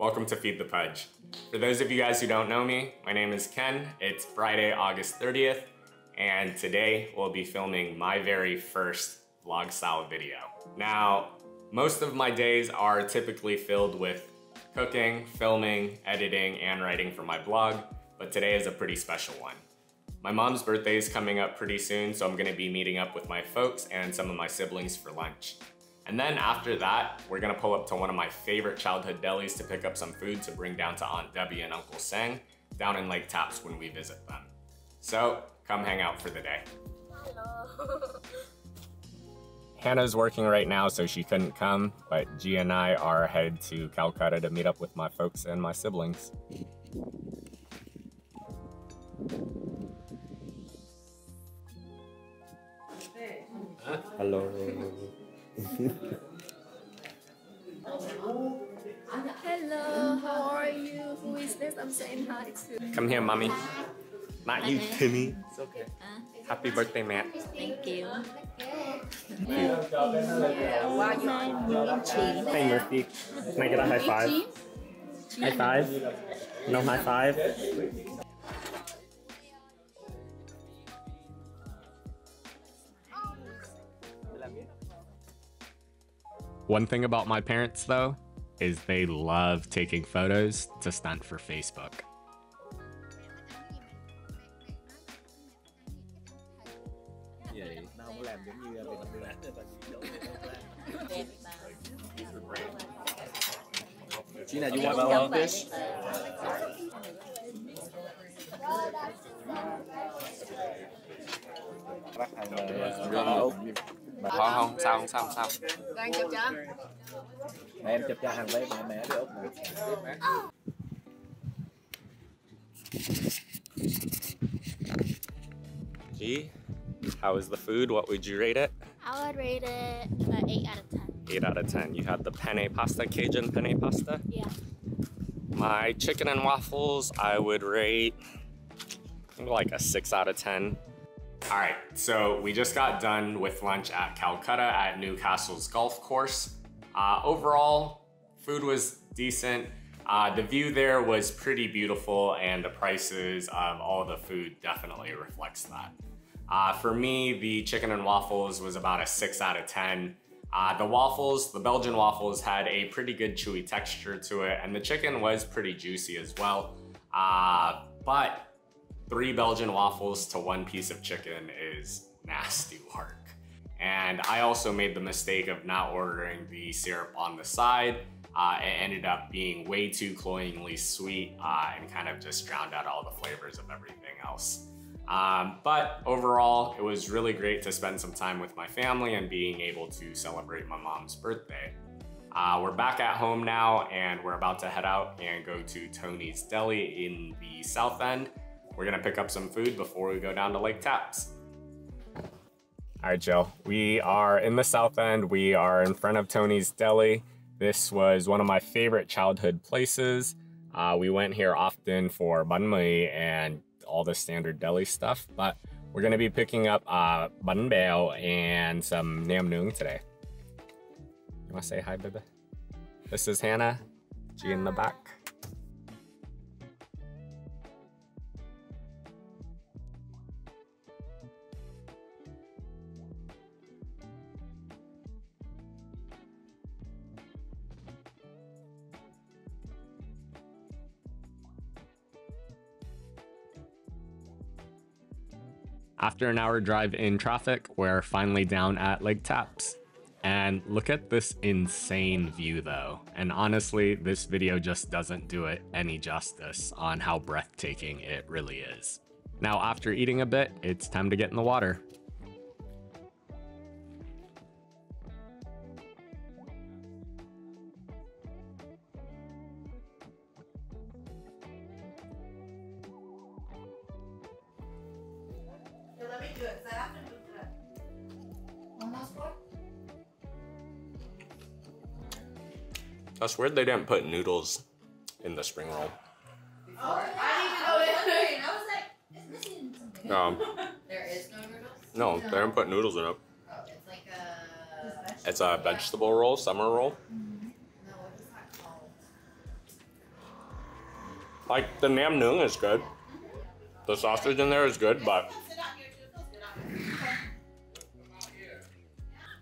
Welcome to Feed the Pudge. For those of you guys who don't know me, my name is Ken. It's Friday, August 30th, and today we'll be filming my very first vlog style video. Now, most of my days are typically filled with cooking, filming, editing, and writing for my blog, but today is a pretty special one. My mom's birthday is coming up pretty soon, so I'm gonna be meeting up with my folks and some of my siblings for lunch. And then after that, we're gonna pull up to one of my favorite childhood delis to pick up some food to bring down to Aunt Debbie and Uncle Sang down in Lake Tapps when we visit them. So come hang out for the day. Hello. Hannah's working right now, so she couldn't come, but G and I are headed to Calcutta to meet up with my folks and my siblings. Hello. Hello, how are you? Who is this? I'm saying hi to. Come here, mommy. Not you, Timmy. It's okay. Uh. Happy birthday, Matt. Thank you. Yeah, why you Hey, Murphy. Can I get a high five? High five? No high five? One thing about my parents, though, is they love taking photos to stunt for Facebook. vậy nó không có làm giống như bên Bangladesh để bà chị giấu Gina, you want all of this? Bắt hàng là Úc không? Sao không? Sao không? Sao? Đang chụp cho. Mẹ em chụp cho hàng lấy mẹ mẹ đi Úc này G, how was the food? What would you rate it? I would rate it an 8 out of 10. 8 out of 10. You had the penne pasta, Cajun penne pasta. Yeah. My chicken and waffles, I would rate like a 6 out of 10. All right, so we just got done with lunch at Calcutta at Newcastle's golf course. Uh, overall, food was decent. Uh, the view there was pretty beautiful and the prices of all the food definitely reflects that. Uh, for me, the chicken and waffles was about a 6 out of 10. Uh, the waffles, the Belgian waffles had a pretty good chewy texture to it and the chicken was pretty juicy as well. Uh, but three Belgian waffles to one piece of chicken is nasty work. And I also made the mistake of not ordering the syrup on the side. Uh, it ended up being way too cloyingly sweet uh, and kind of just drowned out all the flavors of everything else. Um, but overall, it was really great to spend some time with my family and being able to celebrate my mom's birthday. Uh, we're back at home now and we're about to head out and go to Tony's Deli in the South End. We're gonna pick up some food before we go down to Lake Tapps. All right, Jill, we are in the South End. We are in front of Tony's Deli. This was one of my favorite childhood places. Uh, we went here often for banh mi and all the standard deli stuff, but we're gonna be picking up uh, bánh bèo and some nam nung today. You wanna say hi, baby? This is Hannah, G in the back. After an hour drive in traffic, we're finally down at Lake Tapps. And look at this insane view though. And honestly, this video just doesn't do it any justice on how breathtaking it really is. Now, after eating a bit, it's time to get in the water. To that. One last one? That's weird they didn't put noodles in the spring roll. Oh, I didn't even know it. I was like, it's missing something. Um, There is no noodles? no, they didn't put noodles in it. Oh, it's like a... It's a vegetable roll, summer roll. No, what is that called? Like the nam noong is good. The sausage in there is good, but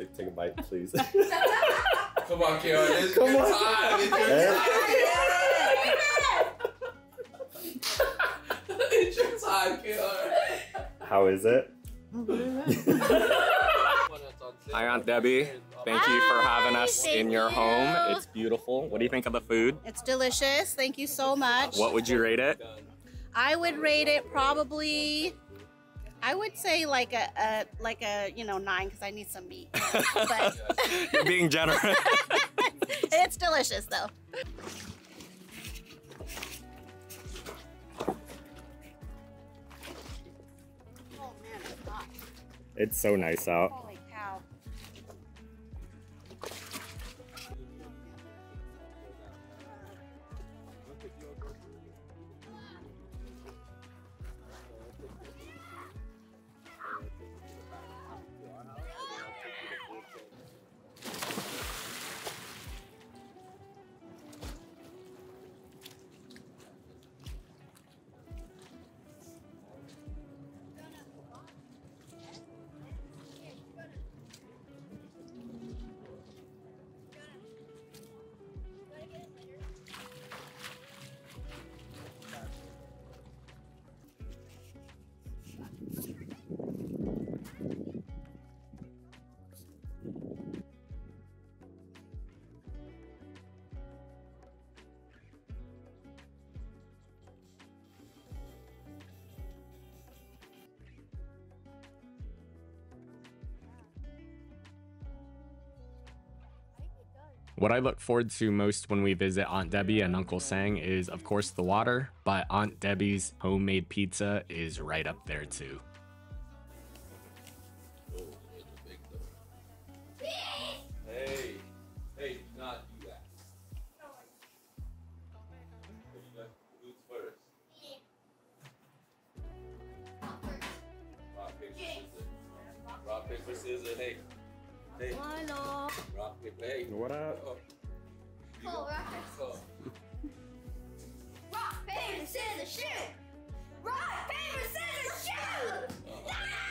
take take a bite, please. Come on, Karen. It's Come your on. time. It's your time. it's your time, Karen. How is it? Hi, Aunt Debbie. Thank you for having us Hi, in your thank home. It's beautiful. What do you think of the food? It's delicious. Thank you so much. What would you rate it? I would rate it probably. I would say like a, a like a you know nine because I need some meat. But You're being generous. it's delicious though. Oh man, it's hot. it's so nice out. What I look forward to most when we visit Aunt Debbie and Uncle Sang is, of course, the water, but Aunt Debbie's homemade pizza is right up there too. Hello. Rock, paper, hey. What up? Oh. You Oh, rock, Oh. Rock, paper, scissors, shoot! Rock, paper, scissors, shoot! Oh. No! I'm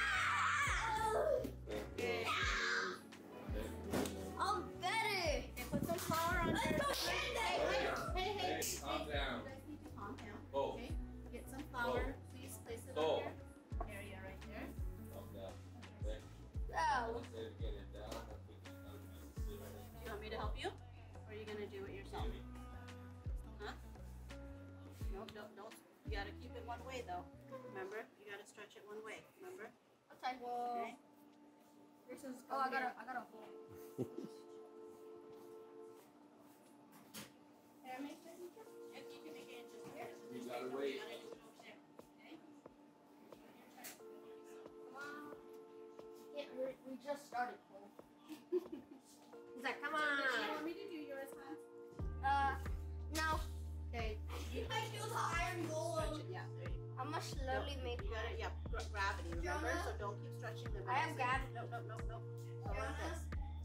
don't, don't. You gotta keep it one way though. Remember? You gotta stretch it one way. Remember? Okay. Okay. Oh, I gotta, I gotta hold. Can I make this? If you can make it in just here. You gotta wait. Yeah, we we just started, Cole. He's like, come on. Do you want me to do yours, hon? Uh, iron stretch it. Yeah, there you go. I'm gonna slowly make You gotta, yeah, gra- gravity, remember? Jonah? So don't keep stretching the I have gravity. No, no, no, no. Go like this.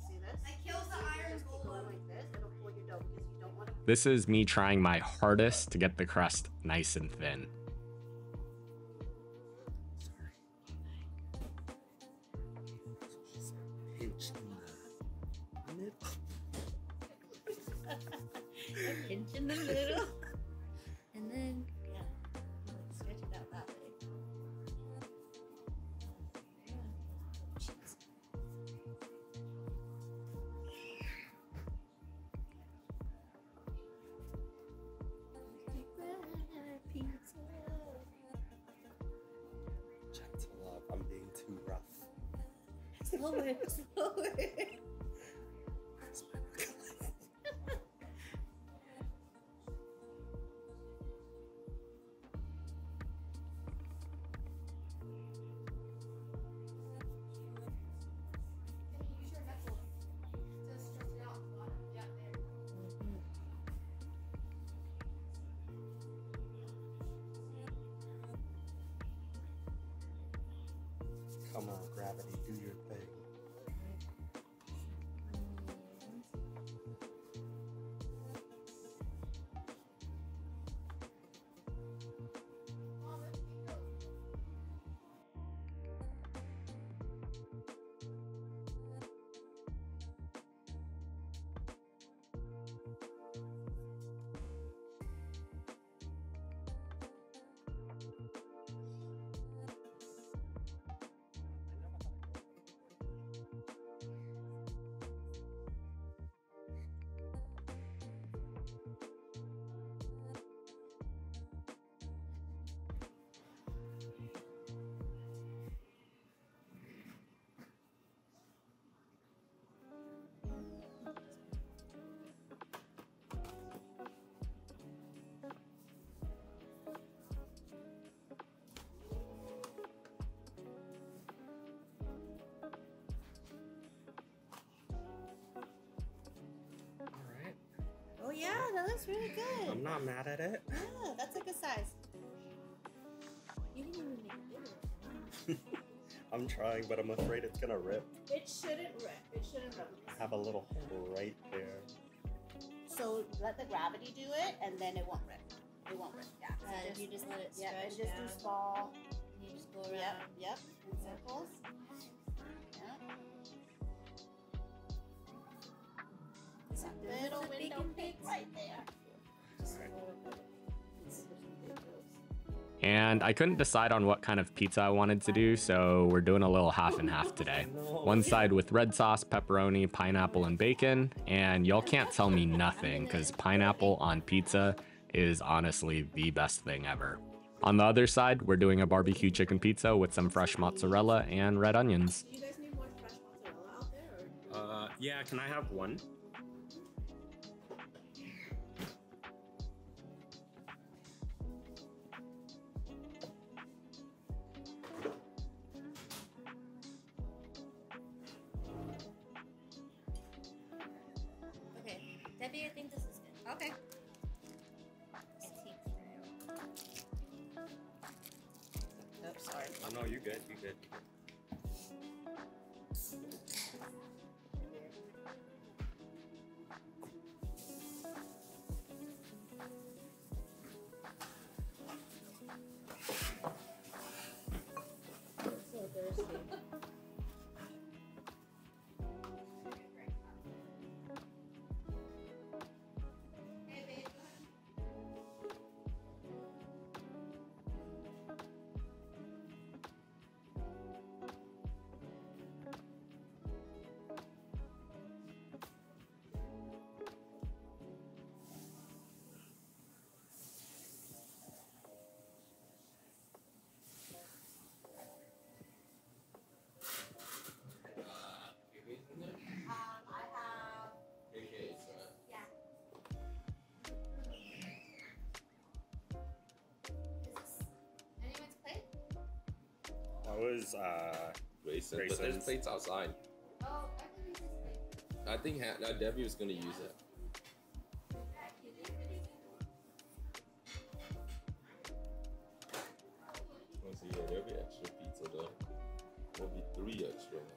See this? I killed the See, iron just keep going like this. It'll pull your dough because you don't want to. This is me trying my hardest to get the crust nice and thin. Pinch in the middle. 后悔，后悔 Come on, gravity, do your thing. That's really good. I'm not mad at it. Yeah, that's a good size. You didn't even make it I'm trying, but I'm afraid it's gonna rip. It shouldn't rip. It shouldn't rip. I have a little hole right there. So let the gravity do it, and then it won't rip. It won't rip. Yeah. So And just- you just let it yeah, and just down. do small. You just go around. Yep, yep. In circles. Yep. It's And I couldn't decide on what kind of pizza I wanted to do, so we're doing a little half and half today. One side with red sauce, pepperoni, pineapple, and bacon. And y'all can't tell me nothing, because pineapple on pizza is honestly the best thing ever. On the other side, we're doing a barbecue chicken pizza with some fresh mozzarella and red onions. Do you guys need more fresh mozzarella out there? Or? Uh, yeah, can I have one? Okay. Oops, oh, sorry. Oh no, you good, you good. That was, uh, Grayson, but there's plates outside. Oh, I thought it was plate. I think ha- uh, Debbie was gonna use it. Let's see, yeah, there'll be extra pizza though. There'll be three extra ones.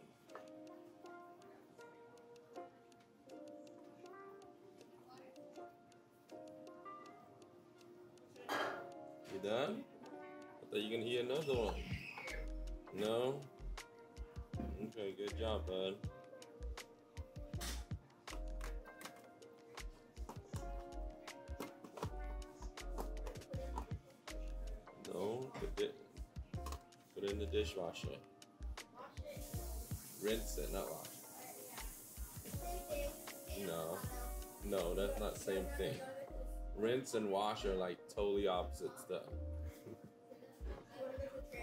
You done? I thought you were gonna eat another one. No? Okay, good job, bud. No, put it, put it in the dishwasher. Rinse it, not wash. No, no, that's not the same thing. Rinse and wash are like totally opposite stuff.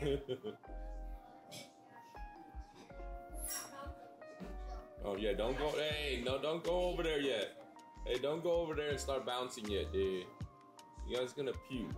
oh yeah, don't go. Hey, no, don't go over there yet. Hey, don't go over there and start bouncing yet, dude. You guys gonna puke.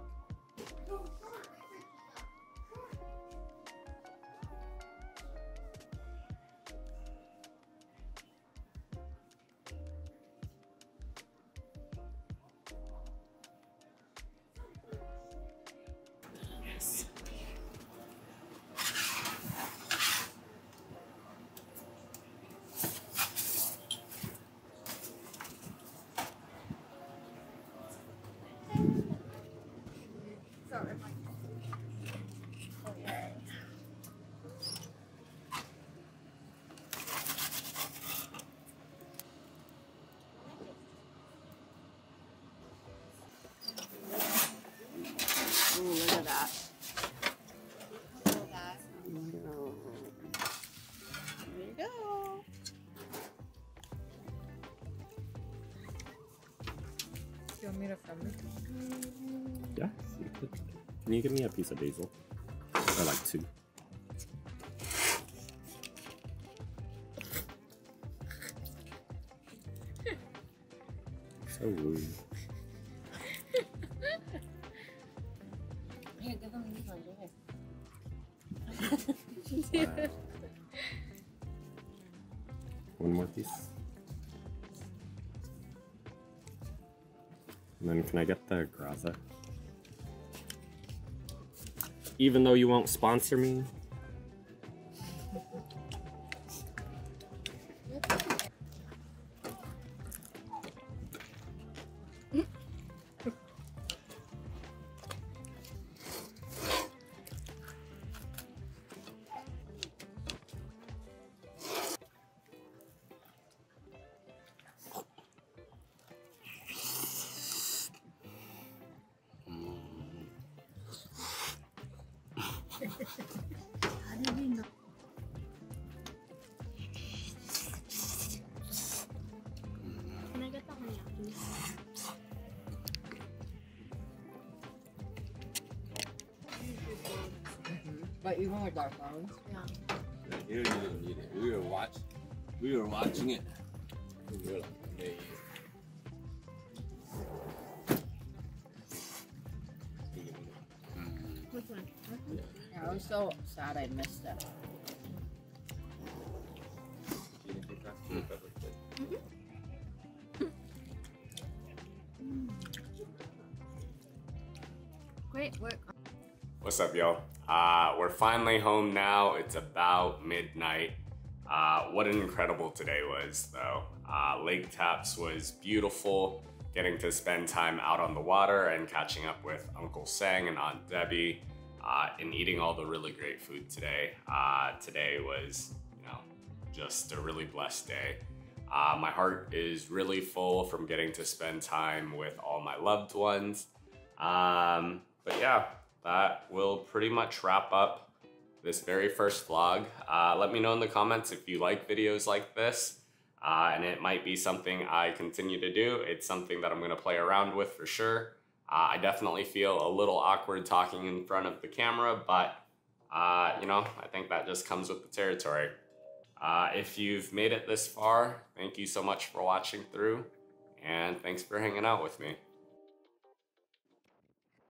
You want me to film it? Can you give me a piece of basil? I like two. Can I get the Graza? Even though you won't sponsor me. Can I get the? But even with our phones. Here you didn't need it. We were watch. We were watching it. We were like, so sad I missed it. You didn't pick up chili peppers, but- Great work. What's up, yo? Uh, we're finally home now. It's about midnight. Uh, what an incredible today was, though. Uh, Lake Tapps was beautiful. Getting to spend time out on the water and catching up with Uncle Sang and Aunt Debbie, uh, and eating all the really great food today. Uh, today was, you know, just a really blessed day. Uh, my heart is really full from getting to spend time with all my loved ones. Um, but yeah, that will pretty much wrap up this very first vlog. Uh, let me know in the comments if you like videos like this. Uh, and it might be something I continue to do. It's something that I'm gonna play around with for sure. Uh, I definitely feel a little awkward talking in front of the camera, but uh, you know, I think that just comes with the territory. Uh, if you've made it this far, thank you so much for watching through, and thanks for hanging out with me.